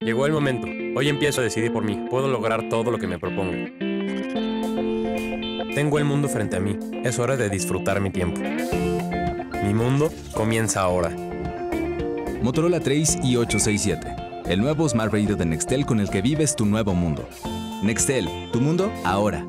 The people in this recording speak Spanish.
Llegó el momento. Hoy empiezo a decidir por mí. Puedo lograr todo lo que me proponga. Tengo el mundo frente a mí. Es hora de disfrutar mi tiempo. Mi mundo comienza ahora. Motorola Trace i867. El nuevo Smart Radio de Nextel con el que vives tu nuevo mundo. Nextel, tu mundo ahora.